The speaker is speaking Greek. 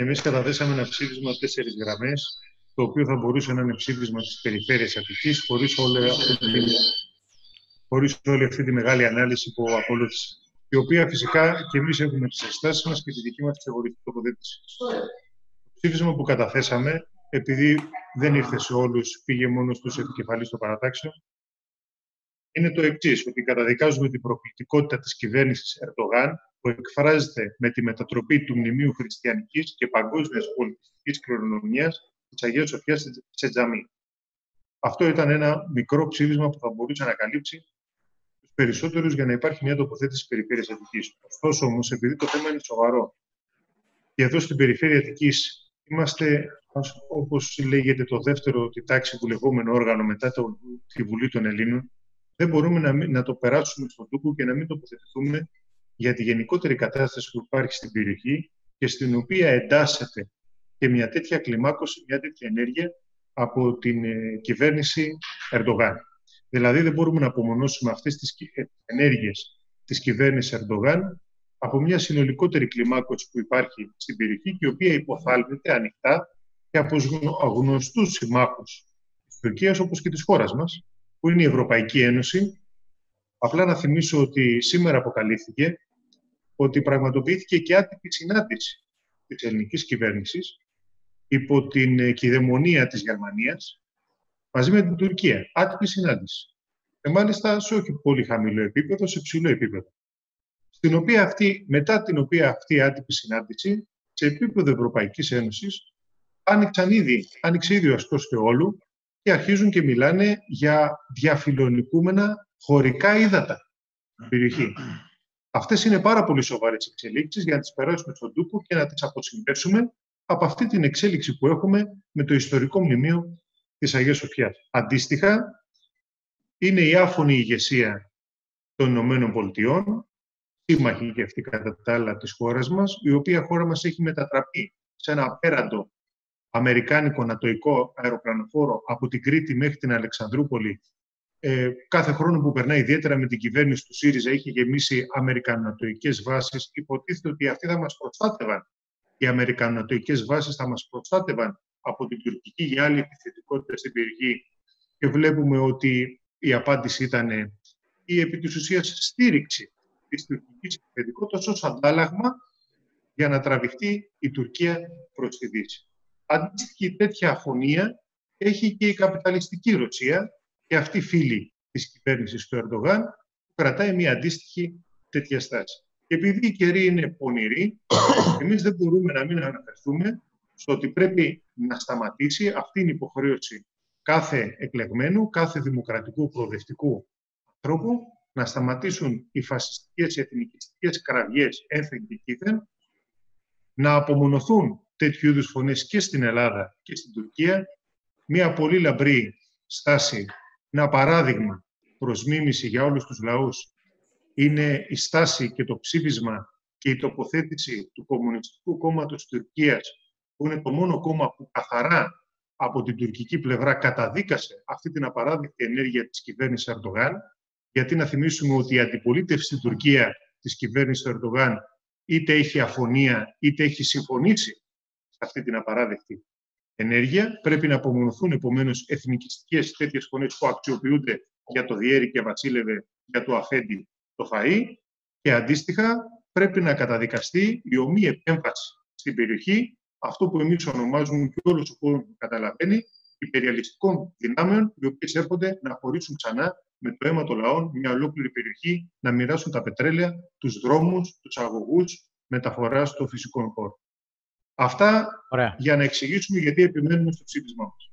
Εμείς καταθέσαμε ένα ψήφισμα τέσσερις γραμμές, το οποίο θα μπορούσε να είναι ψήφισμα της περιφέρειας Αττικής, χωρίς όλη, χωρίς όλη αυτή τη μεγάλη ανάλυση που ακολούθησε. Η οποία φυσικά και εμείς έχουμε τις αισθάσεις μας και τη δική μας ξεχωριστή τοποθέτηση. Το ψήφισμα που καταθέσαμε, επειδή δεν ήρθε σε όλους, πήγε μόνο στους επικεφαλείς των παρατάξεων, είναι το εξής, ότι καταδικάζουμε την προκλητικότητα της κυβέρνησης Ερντογάν που εκφράζεται με τη μετατροπή του μνημείου χριστιανικής και παγκόσμιας πολιτιστικής κληρονομιάς της Αγίας Σοφιάς σε τζαμί. Αυτό ήταν ένα μικρό ψήφισμα που θα μπορούσε να καλύψει τους περισσότερους για να υπάρχει μια τοποθέτηση τη περιφέρεια Αττικής. Ωστόσο, όμως, επειδή το θέμα είναι σοβαρό και εδώ στην περιφέρεια Αττικής είμαστε, όπως λέγεται, το δεύτερο τη τάξη που λεγόμενο όργανο μετά το, τη Βουλή των Ελλήνων, δεν μπορούμε να, να το περάσουμε στον τούκο και να μην τοποθετηθούμε για τη γενικότερη κατάσταση που υπάρχει στην περιοχή και στην οποία εντάσσεται και μια τέτοια κλιμάκωση, μια τέτοια ενέργεια από την ε, κυβέρνηση Ερντογάν. Δηλαδή δεν μπορούμε να απομονώσουμε αυτές τις ε, ενέργειες της κυβέρνησης Ερντογάν από μια συνολικότερη κλιμάκωση που υπάρχει στην περιοχή και η οποία υποθάλπεται ανοιχτά και από γνωστούς συμμάχους της Τουρκίας όπως και της χώρας μας, που είναι η Ευρωπαϊκή Ένωση. Απλά να θυμίσω ότι σήμερα αποκαλύφθηκε ότι πραγματοποιήθηκε και άτυπη συνάντηση της ελληνικής κυβέρνησης υπό την κυδαιμονία της Γερμανίας μαζί με την Τουρκία. Άτυπη συνάντηση. Και μάλιστα σε όχι πολύ χαμηλό επίπεδο, σε ψηλό επίπεδο. Στην οποία αυτή, μετά την οποία αυτή η άτυπη συνάντηση, σε επίπεδο Ευρωπαϊκής Ένωσης, άνοιξαν ήδη, άνοιξε ήδη ο αστός όλου και αρχίζουν και μιλάνε για διαφιλονικούμενα χωρικά ύδατα στην περιοχή. Αυτές είναι πάρα πολύ σοβαρές εξελίξεις για να τις περάσουμε στον τούπο και να τις αποσυνδέσουμε από αυτή την εξέλιξη που έχουμε με το ιστορικό μνημείο της Αγίας Σοφιά. Αντίστοιχα, είναι η άφωνη ηγεσία των Ηνωμένων Πολιτειών, σύμμαχη και αυτή κατά τα άλλα της χώρας μας, η οποία χώρα μας έχει μετατραπεί σε ένα απέραντο αμερικάνικο νατοϊκό αεροπλανοφόρο από την Κρήτη μέχρι την Αλεξανδρούπολη ε, κάθε χρόνο που περνάει, ιδιαίτερα με την κυβέρνηση του ΣΥΡΙΖΑ, έχει γεμίσει αμερικανατοικέ βάσεις. Υποτίθεται ότι αυτοί θα μας προστάτευαν. Οι αμερικανατοικέ βάσεις θα μας προστάτευαν από την τουρκική για άλλη επιθετικότητα στην περιοχή. Και βλέπουμε ότι η απάντηση ήταν η επί της ουσίας στήριξη της τουρκικής επιθετικότητας ως αντάλλαγμα για να τραβηχτεί η Τουρκία προς τη Δύση. Αντίστοιχη τέτοια αφωνία έχει και η καπιταλιστική Ρωσία, και αυτή φίλη της κυβέρνησης του Ερντογάν που κρατάει μια αντίστοιχη τέτοια στάση. Και επειδή οι καιροί είναι πονηροί, εμείς δεν μπορούμε να μην αναφερθούμε στο ότι πρέπει να σταματήσει αυτή η υποχρέωση κάθε εκλεγμένου, κάθε δημοκρατικού προοδευτικού ανθρώπου να σταματήσουν οι φασιστικές, οι εθνικιστικές κραυγές ένθεν και κήθεν, να απομονωθούν τέτοιου είδους φωνές και στην Ελλάδα και στην Τουρκία, μια πολύ λαμπρή στάση ένα παράδειγμα προς μίμηση για όλους τους λαούς είναι η στάση και το ψήφισμα και η τοποθέτηση του Κομμουνιστικού Κόμματος Τουρκίας που είναι το μόνο κόμμα που καθαρά από την τουρκική πλευρά καταδίκασε αυτή την απαράδεκτη ενέργεια της κυβέρνησης Ερντογάν. Γιατί να θυμίσουμε ότι η αντιπολίτευση στην Τουρκία της κυβέρνησης Ερντογάν είτε έχει αφωνία είτε έχει συμφωνήσει σε αυτή την απαράδεκτη ενέργεια. Πρέπει να απομονωθούν επομένως εθνικιστικές τέτοιες φωνές που αξιοποιούνται για το διέρη και βασίλευε, για το αφέντη το φαΐ και αντίστοιχα πρέπει να καταδικαστεί η ομή επέμβαση στην περιοχή, αυτό που εμείς ονομάζουμε και όλος ο κόσμος που καταλαβαίνει, υπεριαλιστικών δυνάμεων, οι οποίες έρχονται να χωρίσουν ξανά με το αίμα των λαών μια ολόκληρη περιοχή, να μοιράσουν τα πετρέλαια, τους δρόμους, τους αγωγούς μεταφοράς των φυσικών χώρων. Αυτά Ωραία. για να εξηγήσουμε γιατί επιμένουμε στο ψήφισμά μας.